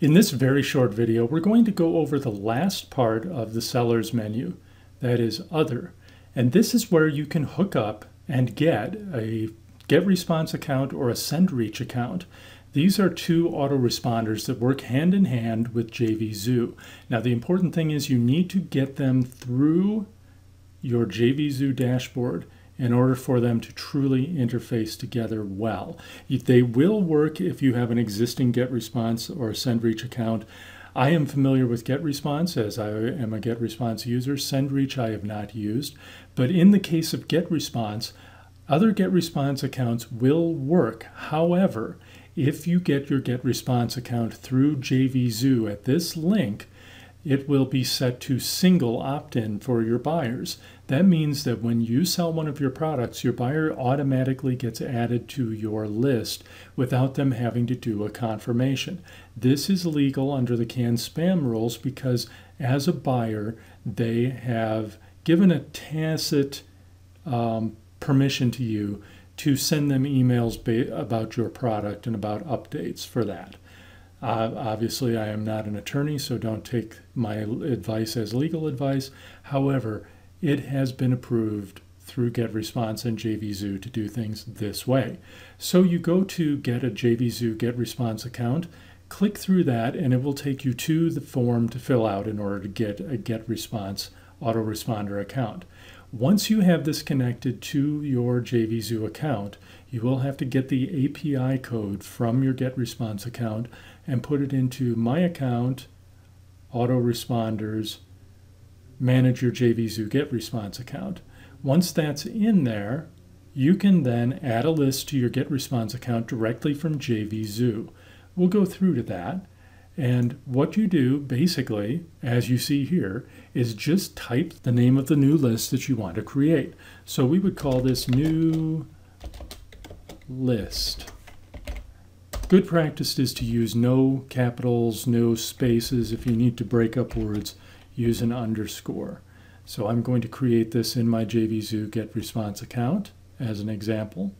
In this very short video, we're going to go over the last part of the seller's menu, that is Other. And this is where you can hook up and get a GetResponse account or a SendReach account. These are two autoresponders that work hand in hand with JVZoo. Now the important thing is you need to get them through your JVZoo dashboard in order for them to truly interface together well. They will work if you have an existing GetResponse or SendReach account. I am familiar with GetResponse as I am a GetResponse user. SendReach I have not used. But in the case of GetResponse, other GetResponse accounts will work. However, if you get your GetResponse account through JVZoo at this link, it will be set to single opt-in for your buyers. That means that when you sell one of your products, your buyer automatically gets added to your list without them having to do a confirmation. This is legal under the CAN-SPAM rules because as a buyer, they have given a tacit um, permission to you to send them emails about your product and about updates for that. Uh, obviously, I am not an attorney, so don't take my advice as legal advice. However, it has been approved through GetResponse and JVZoo to do things this way. So you go to get a JVZoo GetResponse account, click through that, and it will take you to the form to fill out in order to get a GetResponse autoresponder account. Once you have this connected to your JVZoo account, you will have to get the API code from your GetResponse account and put it into My Account, Autoresponders, Manage Your JVZoo GetResponse account. Once that's in there, you can then add a list to your GetResponse account directly from JVZoo. We'll go through to that. And what you do, basically, as you see here, is just type the name of the new list that you want to create. So we would call this new list. Good practice is to use no capitals, no spaces. If you need to break up words, use an underscore. So I'm going to create this in my JVZoo GetResponse account as an example.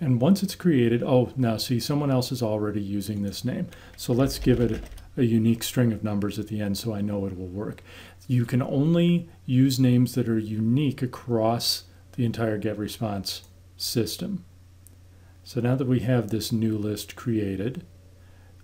And once it's created, oh, now see, someone else is already using this name. So let's give it a, unique string of numbers at the end so I know it will work. You can only use names that are unique across the entire GetResponse system. So now that we have this new list created,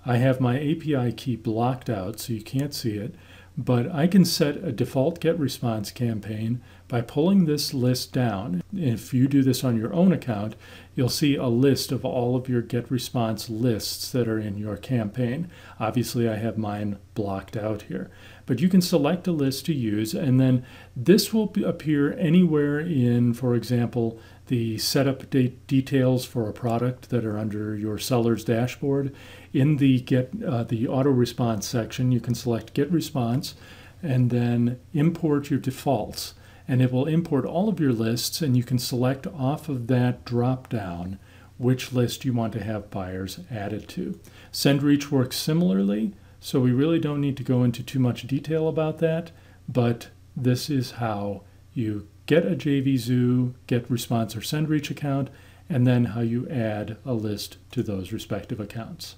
I have my API key blocked out so you can't see it, but I can set a default GetResponse campaign by pulling this list down. If you do this on your own account, you'll see a list of all of your GetResponse lists that are in your campaign. Obviously, I have mine blocked out here. But you can select a list to use, and then this will appear anywhere in, for example, the setup details for a product that are under your seller's dashboard. In the get uh, the auto response section, you can select GetResponse and then import your defaults. And it will import all of your lists and you can select off of that drop down which list you want to have buyers added to. SendReach works similarly, so we really don't need to go into too much detail about that, but this is how you get a JVZoo, GetResponse or SendReach account, and then how you add a list to those respective accounts.